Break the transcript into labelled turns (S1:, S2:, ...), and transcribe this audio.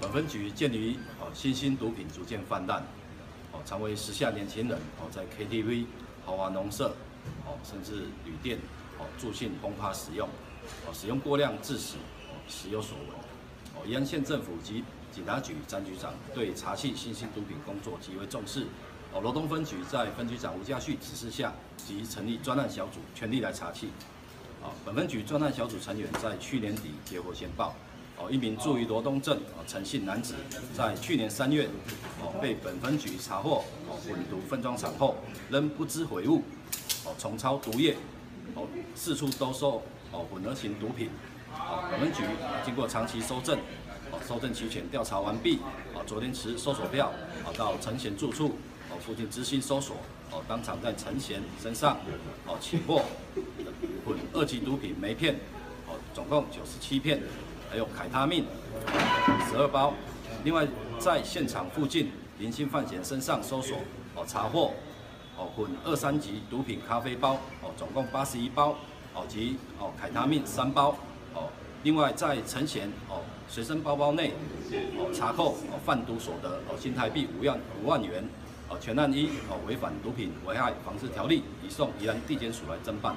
S1: 本分局鉴于哦新兴毒品逐渐泛滥，哦成为时下年轻人哦在 KTV、豪华农舍哦甚至旅店哦助兴轰趴使用，哦使用过量致死，哦时有所闻。哦宜安县政府及警察局张局长对查缉新兴毒品工作极为重视。哦罗东分局在分局长吴家旭指示下，即成立专案小组，全力来查缉。啊，本分局专案小组成员在去年底接获线报，哦，一名住于罗东镇哦陈姓男子，在去年三月哦被本分局查获哦混毒分装厂后，仍不知悔悟，哦重操毒业，哦四处兜售哦混合型毒品，哦本分局经过长期搜证，哦搜证齐全，调查完毕，哦昨天持搜索票哦到陈贤住处，哦附近执行搜索，哦当场在陈贤身上哦起获。混二级毒品梅片，哦，总共九十七片，还有凯他命十二包。另外，在现场附近林姓犯嫌身上搜索，哦，查获哦混二三级毒品咖啡包，哦，总共八十一包，哦及哦凯他命三包，哦。另外，在陈贤哦随身包包内，哦查扣哦贩毒所得哦新台币五万五万元，哦全案一哦违反毒品危害防治条例，移送宜兰地检署来侦办。